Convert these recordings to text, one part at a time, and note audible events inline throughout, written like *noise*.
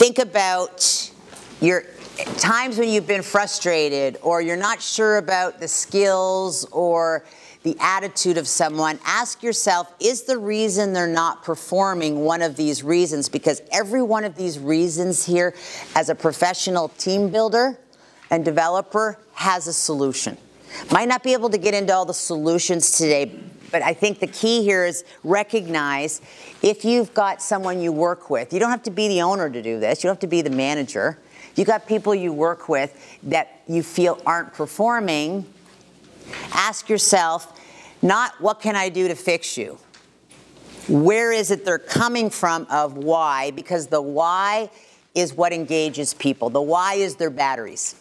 think about your times when you've been frustrated or you're not sure about the skills or the attitude of someone, ask yourself, is the reason they're not performing one of these reasons? Because every one of these reasons here, as a professional team builder and developer, has a solution. Might not be able to get into all the solutions today, but I think the key here is recognize if you've got someone you work with, you don't have to be the owner to do this, you don't have to be the manager. You got people you work with that you feel aren't performing. Ask yourself, not what can I do to fix you? Where is it they're coming from of why? Because the why is what engages people. The why is their batteries.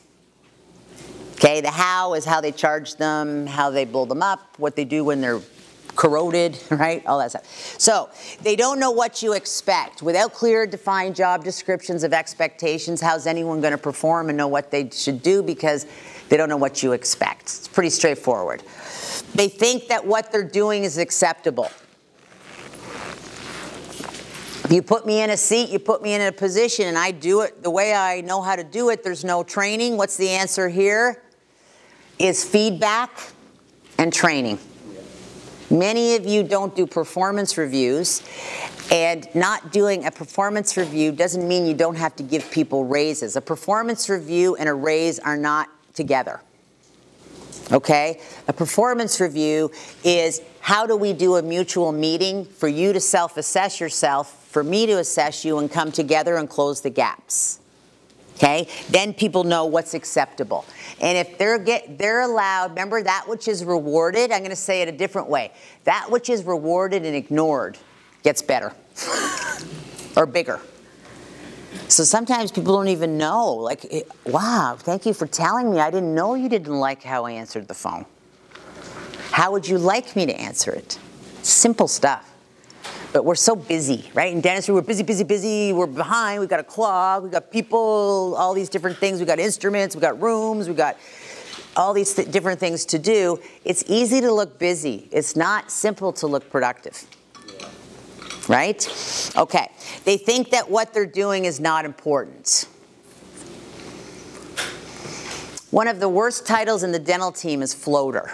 Okay, the how is how they charge them, how they build them up, what they do when they're corroded, *laughs* right? All that stuff. So they don't know what you expect. Without clear, defined job descriptions of expectations, how's anyone going to perform and know what they should do because they don't know what you expect? It's pretty straightforward. They think that what they're doing is acceptable. If you put me in a seat, you put me in a position, and I do it the way I know how to do it, there's no training. What's the answer here? Is feedback and training. Many of you don't do performance reviews, and not doing a performance review doesn't mean you don't have to give people raises. A performance review and a raise are not together. Okay? A performance review is how do we do a mutual meeting for you to self assess yourself, for me to assess you, and come together and close the gaps. Okay? Then people know what's acceptable. And if they're get they're allowed, remember that which is rewarded, I'm going to say it a different way. That which is rewarded and ignored gets better *laughs* or bigger. So sometimes people don't even know. Like, eh, wow, thank you for telling me. I didn't know you didn't like how I answered the phone. How would you like me to answer it? Simple stuff. But we're so busy, right? In dentistry, we're busy, busy, busy. We're behind. We've got a clock. We've got people, all these different things. We've got instruments. We've got rooms. We've got all these th- different things to do. It's easy to look busy. It's not simple to look productive right? Okay. They think that what they're doing is not important. One of the worst titles in the dental team is floater.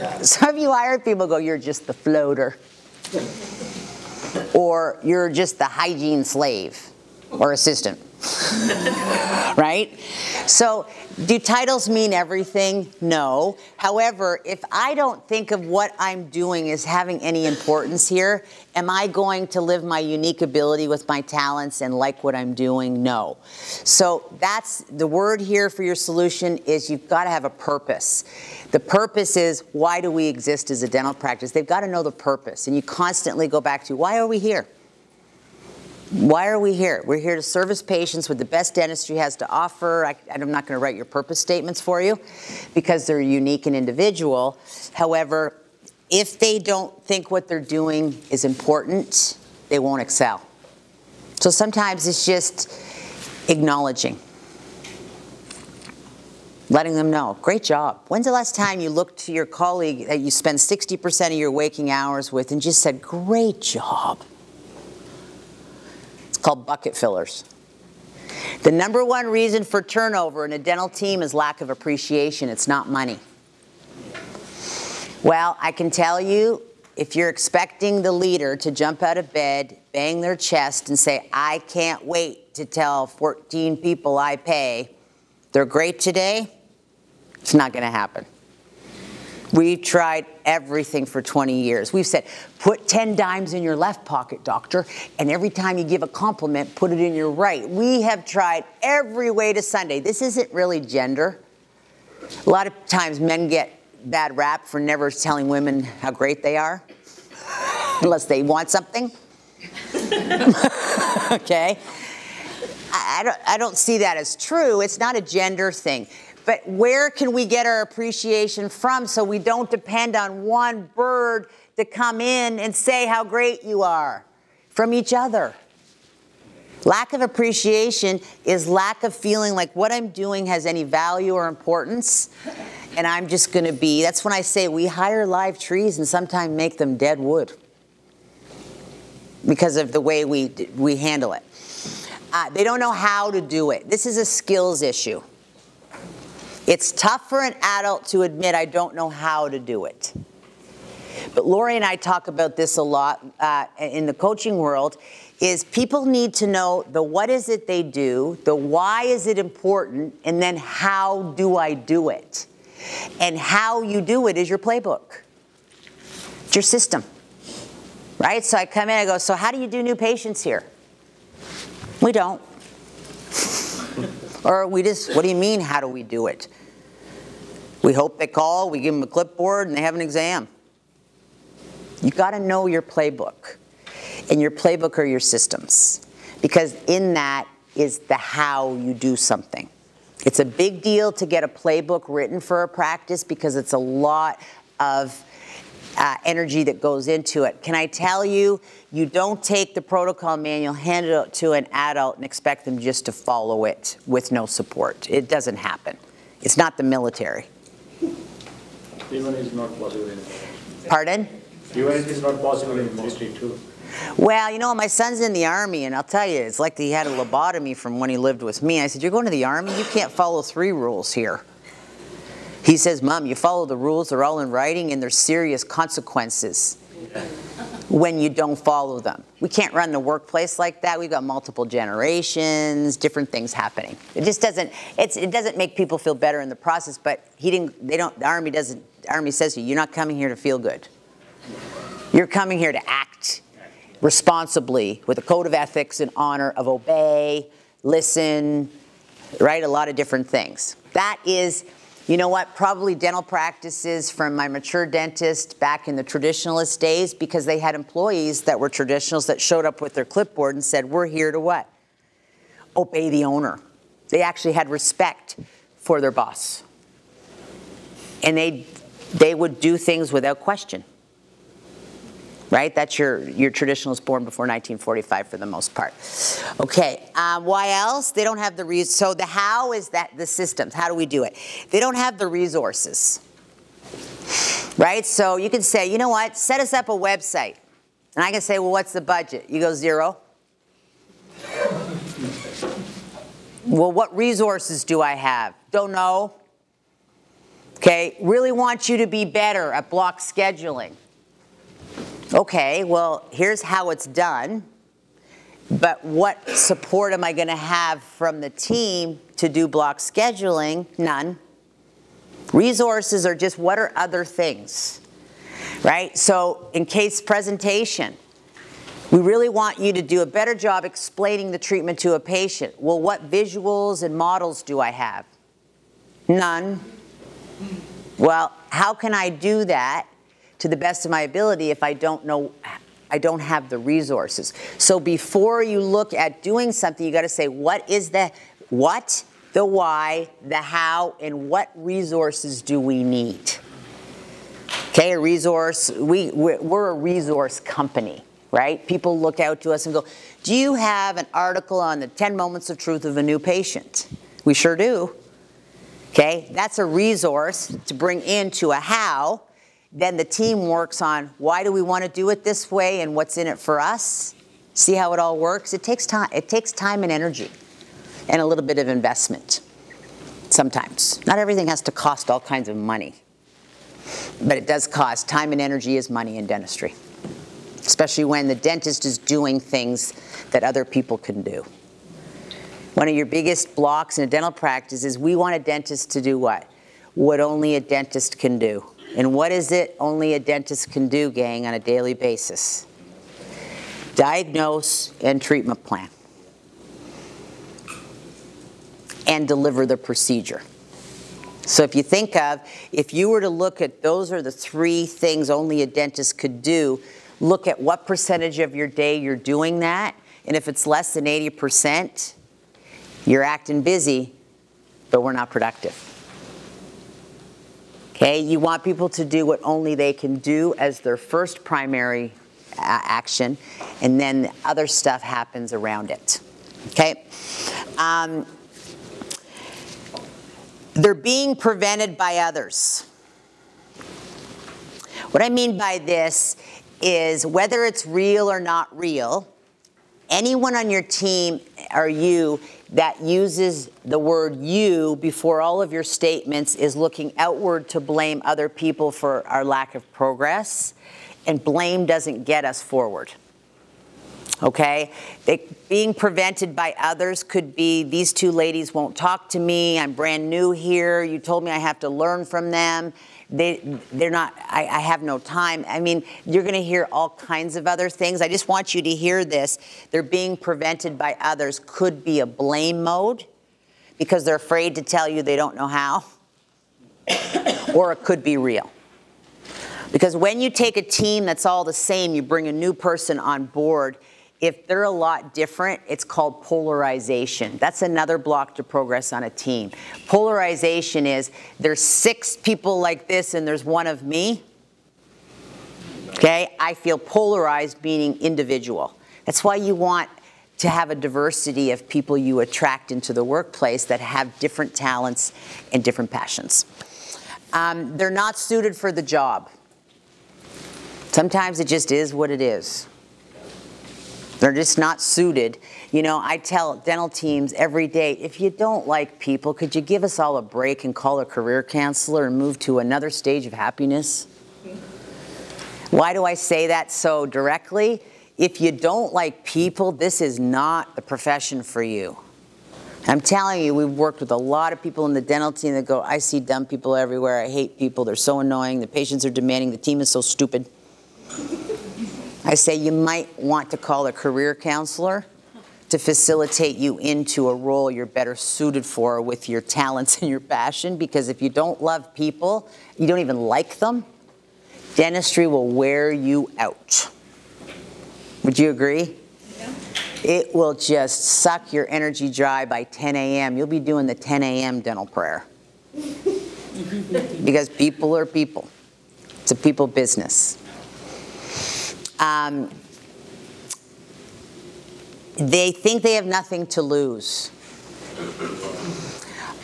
*laughs* Some of you hired people go, you're just the floater. or you're just the hygiene slave or assistant. *laughs* right? So, do titles mean everything? No. However, if I don't think of what I'm doing as having any importance here, am I going to live my unique ability with my talents and like what I'm doing? No. So, that's the word here for your solution is you've got to have a purpose. The purpose is why do we exist as a dental practice? They've got to know the purpose, and you constantly go back to why are we here? Why are we here? We're here to service patients with the best dentistry has to offer. I, am not going to write your purpose statements for you because they're unique and individual. However, if they don't think what they're doing is important, they won't excel. So sometimes it's just acknowledging, letting them know, great job. When's the last time you looked to your colleague that you spend 60% of your waking hours with and just said, great job? Called bucket fillers. The number one reason for turnover in a dental team is lack of appreciation. It's not money. Well, I can tell you if you're expecting the leader to jump out of bed, bang their chest, and say, I can't wait to tell 14 people I pay they're great today, it's not going to happen. We've tried everything for 20 years. We've said, put 10 dimes in your left pocket, doctor, and every time you give a compliment, put it in your right. We have tried every way to Sunday. This isn't really gender. A lot of times men get bad rap for never telling women how great they are, unless they want something. *laughs* okay? I, don't, I don't see that as true. It's not a gender thing. But where can we get our appreciation from so we don't depend on one bird to come in and say how great you are? From each other. Lack of appreciation is lack of feeling like what I'm doing has any value or importance. And I'm just going to be, that's when I say we hire live trees and sometimes make them dead wood. because of the way we, we handle it. Uh, they don't know how to do it. This is a skills issue. It's tough for an adult to admit, I don't know how to do it. But Lori and I talk about this a lot uh, in the coaching world is people need to know the what is it they do, the why is it important, and then how do I do it? And how you do it is your playbook. It's your system. Right? So I come in, I go, so how do you do new patients here? We don't. *laughs* or we just, what do you mean, how do we do it? We hope they call, we give them a clipboard, and they have an exam. You got to know your playbook. And your playbook are your systems. Because in that is the how you do something. It's a big deal to get a playbook written for a practice because it's a lot of uh, energy that goes into it. Can I tell you, you don't take the protocol manual, hand it out to an adult, and expect them just to follow it with no support. It doesn't happen. It's not the military. Even is not possible. Pardon? Even it is not possible in military too. Well, you know, my son's in the army, and I'll tell you, it's like he had a lobotomy from when he lived with me. I said, You're going to the army? You can't follow three rules here. He says, Mom, you follow the rules, they're all in writing, and there's serious consequences when you don't follow them. We can't run the workplace like that. We've got multiple generations, different things happening. It just doesn't, it doesn't make people feel better in the process, but he didn't, they don't, the Army doesn't, the Army says to you, you're not coming here to feel good. You're coming here to act responsibly with a code of ethics and honor of obey, listen, right? A lot of different things. That is, you know what, probably dental practices from my mature dentist back in the traditionalist days because they had employees that were traditionals that showed up with their clipboard and said, We're here to what? Obey the owner. They actually had respect for their boss. And they, they would do things without question right? That's your, your traditionalist born before 1945 for the most part. Okay, um, why else? They don't have the, res- so the how is that the systems, how do we do it? They don't have the resources, right? So you can say, you know what, set us up a website. And I can say, well, what's the budget? You go zero. well, what resources do I have? Don't know. Okay, really want you to be better at block scheduling. Okay, well, here's how it's done. But what support am I going to have from the team to do block scheduling? None. Resources are just what are other things, right? So, in case presentation, we really want you to do a better job explaining the treatment to a patient. Well, what visuals and models do I have? None. Well, how can I do that to the best of my ability if I don't know I don't have the resources. So before you look at doing something, you got to say what is the what, the why, the how, and what resources do we need? Okay, a resource, we, we're a resource company, right? People look out to us and go, Do you have an article on the 10 moments of truth of a new patient? We sure do. Okay, that's a resource to bring into a how then the team works on why do we want to do it this way and what's in it for us. See how it all works? It takes time. It takes time and energy and a little bit of investment sometimes. Not everything has to cost all kinds of money. But it does cost. Time and energy is money in dentistry, especially when the dentist is doing things that other people can do. One of your biggest blocks in a dental practice is we want a dentist to do what? What only a dentist can do. And what is it only a dentist can do, gang, on a daily basis? Diagnose and treatment plan. And deliver the procedure. So if you think of, if you were to look at those are the three things only a dentist could do, look at what percentage of your day you're doing that. And if it's less than 80%, you're acting busy, but we're not productive. Okay, you want people to do what only they can do as their first primary uh, action, and then other stuff happens around it. Okay? Um, they're being prevented by others. What I mean by this is whether it's real or not real, anyone on your team or you that uses the word you before all of your statements is looking outward to blame other people for our lack of progress, and blame doesn't get us forward. Okay? They, being prevented by others could be these two ladies won't talk to me, I'm brand new here, you told me I have to learn from them. They, they're not, I, I have no time. I mean, you're going to hear all kinds of other things. I just want you to hear this. They're being prevented by others could be a blame mode because they're afraid to tell you they don't know how, *coughs* or it could be real. Because when you take a team that's all the same, you bring a new person on board, if they're a lot different, it's called polarization. That's another block to progress on a team. Polarization is there's six people like this and there's one of me. Okay, I feel polarized, meaning individual. That's why you want to have a diversity of people you attract into the workplace that have different talents and different passions. Um, they're not suited for the job. Sometimes it just is what it is. They're just not suited. You know, I tell dental teams every day if you don't like people, could you give us all a break and call a career counselor and move to another stage of happiness? Why do I say that so directly? If you don't like people, this is not the profession for you. I'm telling you, we've worked with a lot of people in the dental team that go, I see dumb people everywhere. I hate people. They're so annoying. The patients are demanding. The team is so stupid. I say you might want to call a career counselor to facilitate you into a role you're better suited for with your talents and your passion because if you don't love people, you don't even like them, dentistry will wear you out. Would you agree? Yeah. It will just suck your energy dry by 10 a.m. You'll be doing the 10 a.m. dental prayer. *laughs* because people are people. It's a people business. Um, they think they have nothing to lose.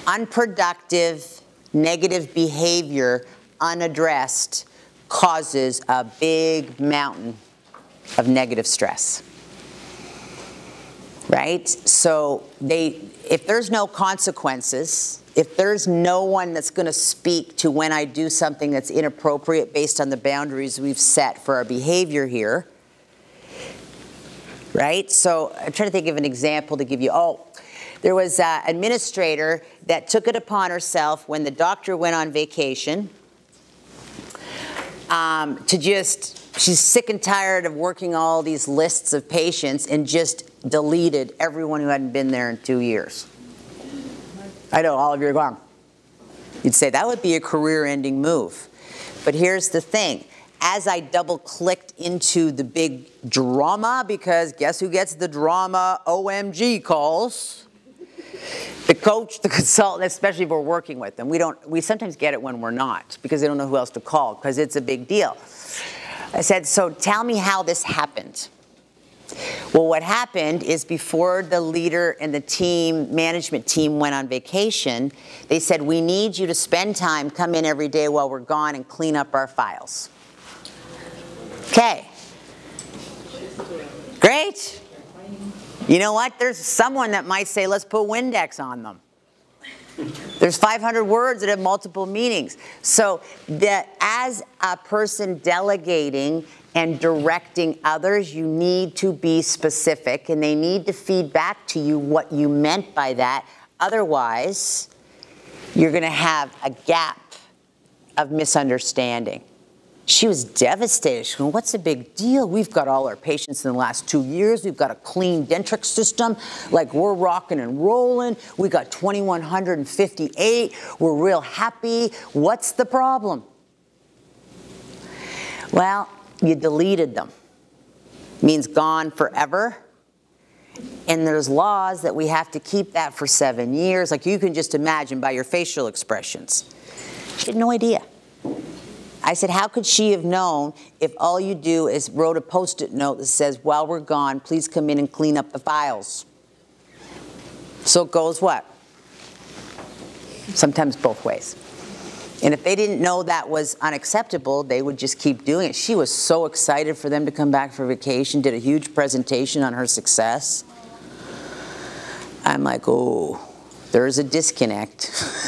Unproductive, negative behavior, unaddressed, causes a big mountain of negative stress. Right? So they if there's no consequences, if there's no one that's going to speak to when I do something that's inappropriate based on the boundaries we've set for our behavior here, right? So I'm trying to think of an example to give you. Oh, there was an administrator that took it upon herself when the doctor went on vacation um, to just, she's sick and tired of working all these lists of patients and just deleted everyone who hadn't been there in two years. I know all of you are gone. You'd say that would be a career ending move. But here's the thing as I double clicked into the big drama, because guess who gets the drama OMG calls? The coach, the consultant, especially if we're working with them. We don't we sometimes get it when we're not because they don't know who else to call because it's a big deal. I said, so tell me how this happened. Well, what happened is before the leader and the team, management team went on vacation, they said, We need you to spend time, come in every day while we're gone and clean up our files. Okay. Great. You know what? There's someone that might say, Let's put Windex on them. There's 500 words that have multiple meanings. So that as a person delegating and directing others, you need to be specific and they need to feed back to you what you meant by that. Otherwise, you're going to have a gap of misunderstanding. She was devastated. She went, What's the big deal? We've got all our patients in the last two years. We've got a clean dentrix system. Like we're rocking and rolling. We got 2,158. We're real happy. What's the problem? Well, you deleted them. Means gone forever. And there's laws that we have to keep that for seven years. Like you can just imagine by your facial expressions. She had no idea. I said, How could she have known if all you do is wrote a post it note that says, While we're gone, please come in and clean up the files? So it goes what? Sometimes both ways. And if they didn't know that was unacceptable, they would just keep doing it. She was so excited for them to come back for vacation, did a huge presentation on her success. I'm like, oh, there's a disconnect. *laughs*